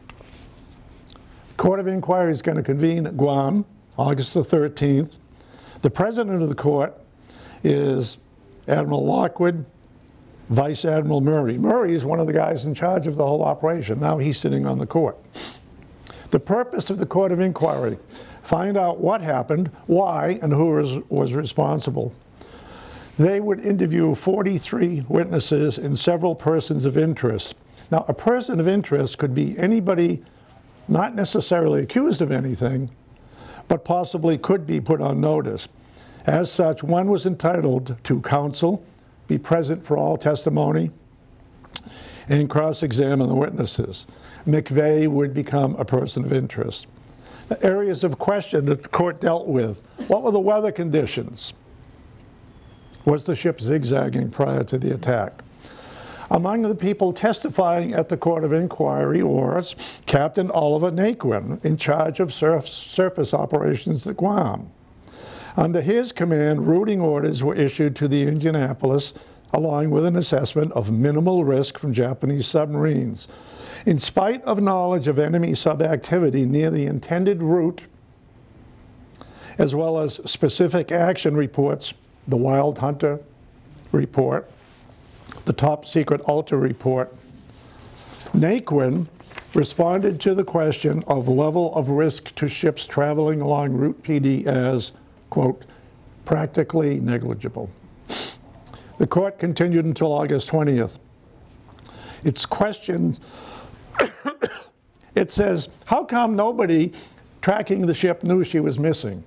Court of inquiry is going to convene at Guam, August the 13th. The president of the court is Admiral Lockwood, Vice Admiral Murray. Murray is one of the guys in charge of the whole operation. Now he's sitting on the court. The purpose of the court of inquiry find out what happened, why, and who was, was responsible. They would interview 43 witnesses and several persons of interest. Now, a person of interest could be anybody not necessarily accused of anything, but possibly could be put on notice. As such, one was entitled to counsel, be present for all testimony, and cross-examine the witnesses. McVay would become a person of interest areas of question that the court dealt with. What were the weather conditions? Was the ship zigzagging prior to the attack? Among the people testifying at the court of inquiry was Captain Oliver Naquin, in charge of surf surface operations at Guam. Under his command, routing orders were issued to the Indianapolis, along with an assessment of minimal risk from Japanese submarines. In spite of knowledge of enemy subactivity near the intended route, as well as specific action reports, the Wild Hunter report, the top secret Ultra report, Naquin responded to the question of level of risk to ships traveling along Route Peddie as, quote, practically negligible. The court continued until August 20th. Its question, it says, how come nobody tracking the ship knew she was missing?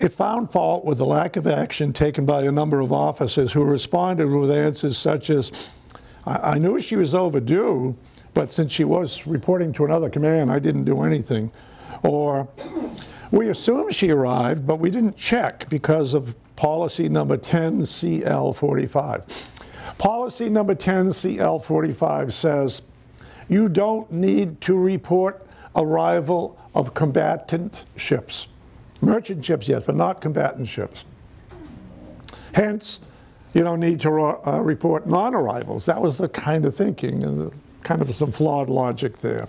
It found fault with the lack of action taken by a number of officers who responded with answers such as, I, I knew she was overdue, but since she was reporting to another command, I didn't do anything. Or, we assumed she arrived, but we didn't check because of policy number 10 CL45. Policy number 10 CL45 says you don't need to report arrival of combatant ships. Merchant ships, yes, but not combatant ships. Hence, you don't need to uh, report non-arrivals. That was the kind of thinking, and kind of some flawed logic there.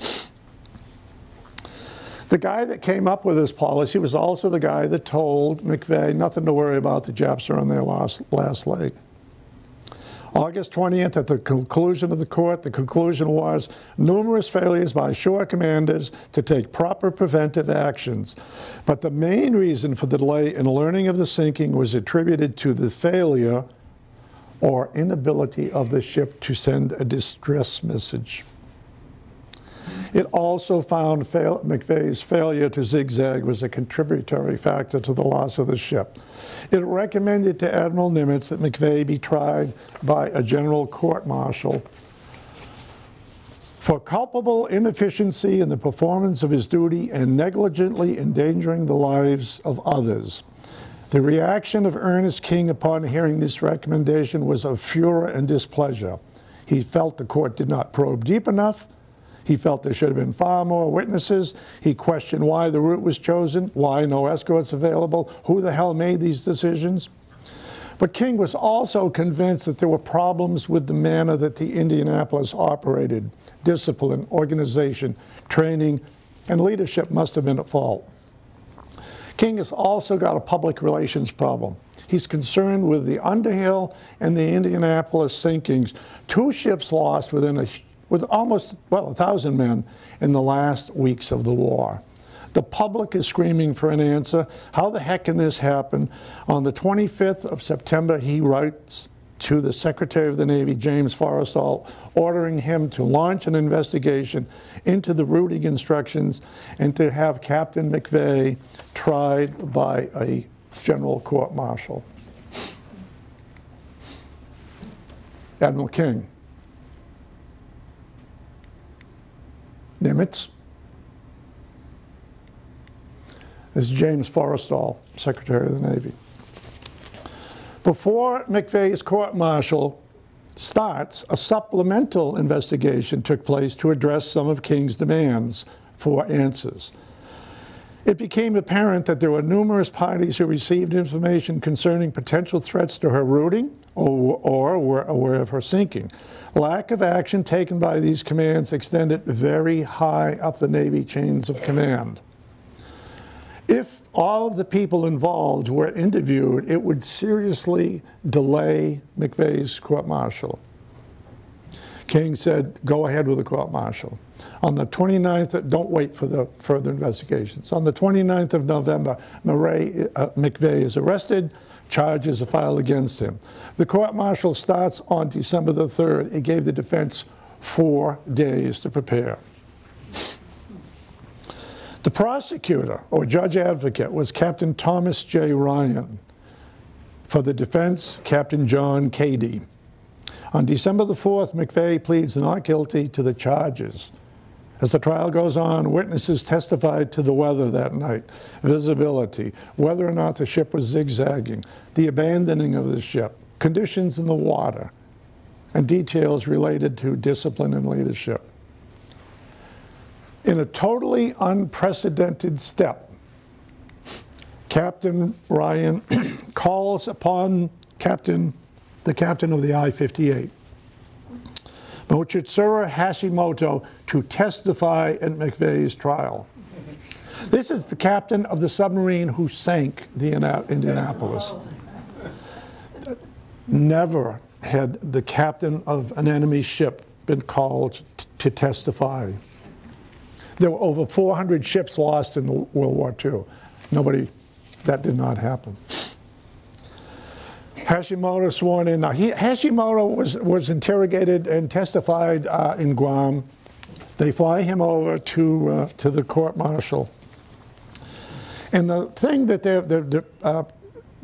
The guy that came up with this policy was also the guy that told McVay nothing to worry about, the Japs are on their last, last leg. August 20th, at the conclusion of the court, the conclusion was numerous failures by shore commanders to take proper preventive actions. But the main reason for the delay in learning of the sinking was attributed to the failure or inability of the ship to send a distress message. It also found fail McVay's failure to zigzag was a contributory factor to the loss of the ship. It recommended to Admiral Nimitz that McVay be tried by a general court-martial for culpable inefficiency in the performance of his duty and negligently endangering the lives of others. The reaction of Ernest King upon hearing this recommendation was of furor and displeasure. He felt the court did not probe deep enough he felt there should have been far more witnesses. He questioned why the route was chosen, why no escorts available, who the hell made these decisions. But King was also convinced that there were problems with the manner that the Indianapolis operated. Discipline, organization, training, and leadership must have been at fault. King has also got a public relations problem. He's concerned with the Underhill and the Indianapolis sinkings, two ships lost within a with almost, well, a thousand men in the last weeks of the war. The public is screaming for an answer. How the heck can this happen? On the 25th of September, he writes to the Secretary of the Navy, James Forrestal, ordering him to launch an investigation into the routing instructions and to have Captain McVay tried by a general court martial. Admiral King Nimitz. This is James Forrestal, Secretary of the Navy. Before McVay's court-martial starts, a supplemental investigation took place to address some of King's demands for answers. It became apparent that there were numerous parties who received information concerning potential threats to her routing or, or were aware of her sinking. Lack of action taken by these commands extended very high up the Navy chains of command. If all of the people involved were interviewed, it would seriously delay McVay's court-martial. King said, go ahead with the court-martial. On the 29th, don't wait for the further investigations. On the 29th of November, Murray, uh, McVay is arrested, charges are filed against him. The court martial starts on December the 3rd. It gave the defense four days to prepare. The prosecutor or judge advocate was Captain Thomas J. Ryan. For the defense, Captain John Cady. On December the 4th, McVay pleads not guilty to the charges. As the trial goes on, witnesses testified to the weather that night, visibility, whether or not the ship was zigzagging, the abandoning of the ship, conditions in the water, and details related to discipline and leadership. In a totally unprecedented step, Captain Ryan calls upon Captain, the captain of the I-58, Mochitsura Hashimoto to testify at McVay's trial. This is the captain of the submarine who sank the Indianapolis. never had the captain of an enemy ship been called to testify. There were over 400 ships lost in World War II. Nobody, that did not happen. Hashimoto sworn in. Now, he, Hashimoto was, was interrogated and testified uh, in Guam. They fly him over to, uh, to the court martial. And the thing that the, the uh,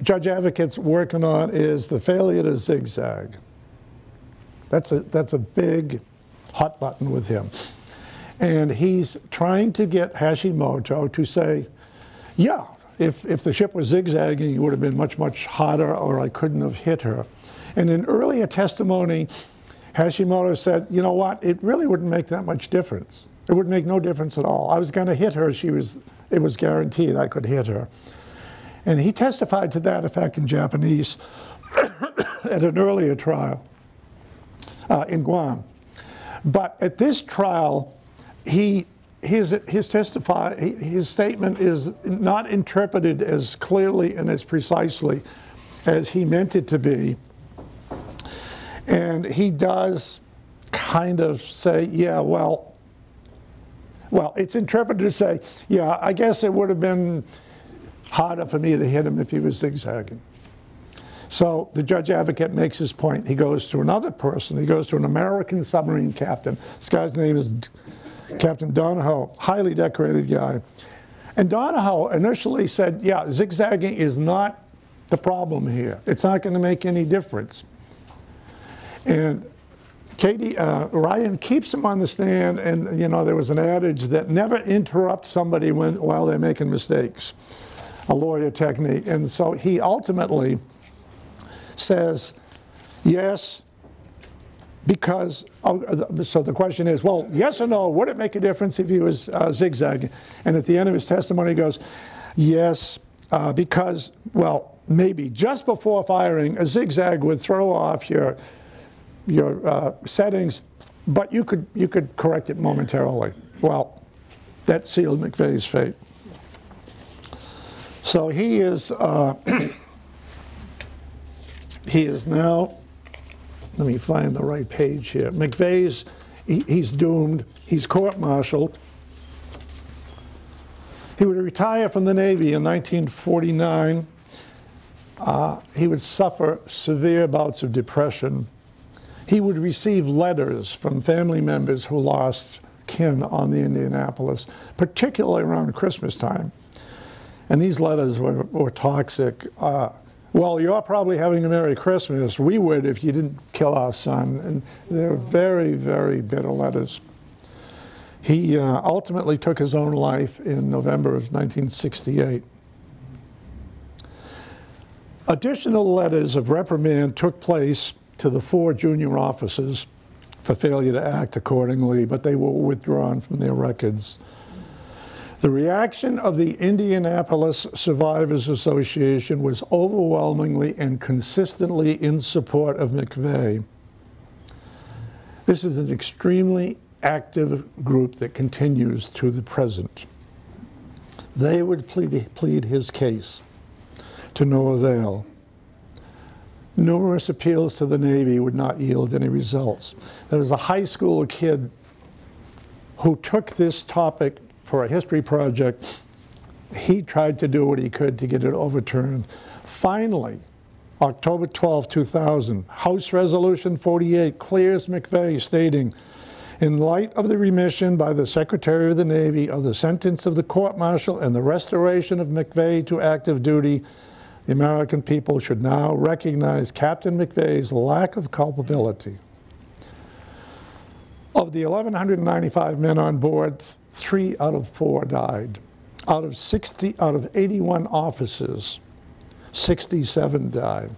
judge advocate's working on is the failure to zigzag. That's a, that's a big hot button with him. And he's trying to get Hashimoto to say, yeah, if, if the ship was zigzagging, it would have been much, much hotter, or I couldn't have hit her. And in earlier testimony, Hashimoto said, you know what, it really wouldn't make that much difference. It would make no difference at all. I was going to hit her. She was, it was guaranteed I could hit her. And he testified to that effect in Japanese at an earlier trial uh, in Guam. But at this trial, he his, his, testify, his statement is not interpreted as clearly and as precisely as he meant it to be. And he does kind of say, yeah, well, well, it's interpreted to say, yeah, I guess it would have been harder for me to hit him if he was zigzagging. So the judge advocate makes his point. He goes to another person. He goes to an American submarine captain. This guy's name is Captain Donaho, highly decorated guy. And Donaho initially said, yeah, zigzagging is not the problem here. It's not going to make any difference. And Katie, uh, Ryan keeps him on the stand, and you know there was an adage that never interrupt somebody when, while they're making mistakes, a lawyer technique. And so he ultimately says, yes, because, oh, so the question is, well, yes or no, would it make a difference if he was uh, zigzagging? And at the end of his testimony, he goes, yes, uh, because, well, maybe just before firing, a zigzag would throw off your, your uh, settings, but you could, you could correct it momentarily. Well, that sealed McVay's fate. So he is, uh, he is now let me find the right page here. McVay's, he, he's doomed. He's court-martialed. He would retire from the Navy in 1949. Uh, he would suffer severe bouts of depression. He would receive letters from family members who lost kin on the Indianapolis, particularly around Christmas time. And these letters were, were toxic. Uh, well, you're probably having a Merry Christmas. We would if you didn't kill our son. And they're very, very bitter letters. He uh, ultimately took his own life in November of 1968. Additional letters of reprimand took place to the four junior officers for failure to act accordingly, but they were withdrawn from their records. The reaction of the Indianapolis Survivors Association was overwhelmingly and consistently in support of McVay. This is an extremely active group that continues to the present. They would plead, plead his case to no avail. Numerous appeals to the Navy would not yield any results. There was a high school kid who took this topic for a history project, he tried to do what he could to get it overturned. Finally, October 12, 2000, House Resolution 48 clears McVay, stating, in light of the remission by the Secretary of the Navy of the sentence of the court-martial and the restoration of McVay to active duty, the American people should now recognize Captain McVay's lack of culpability. Of the 1,195 men on board, three out of four died. Out of 60, out of 81 officers, 67 died.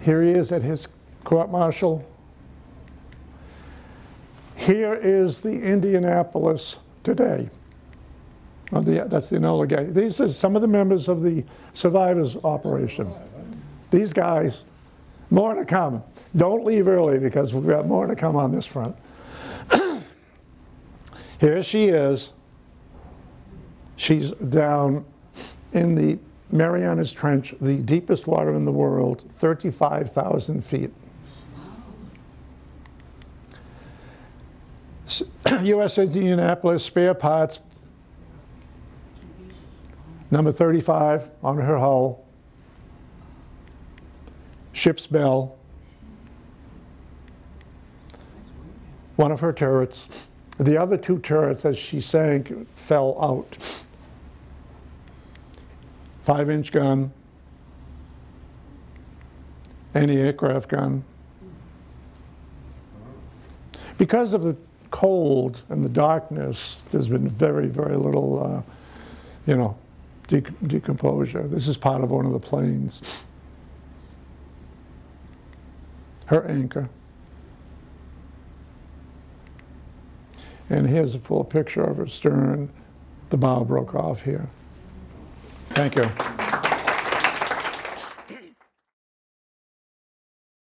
Here he is at his court martial. Here is the Indianapolis today. Oh, the, that's the Enola Gay. These are some of the members of the survivors operation. These guys, more to come. Don't leave early because we've got more to come on this front. Here she is. She's down in the Marianas Trench, the deepest water in the world, 35,000 feet. US Indianapolis spare parts, number 35 on her hull. Ship's bell. One of her turrets. The other two turrets, as she sank, fell out. Five inch gun, anti aircraft gun. Because of the cold and the darkness, there's been very, very little, uh, you know, dec- decomposure. This is part of one of the planes. Her anchor. And here's a full picture of her stern. The bow broke off here. Thank you.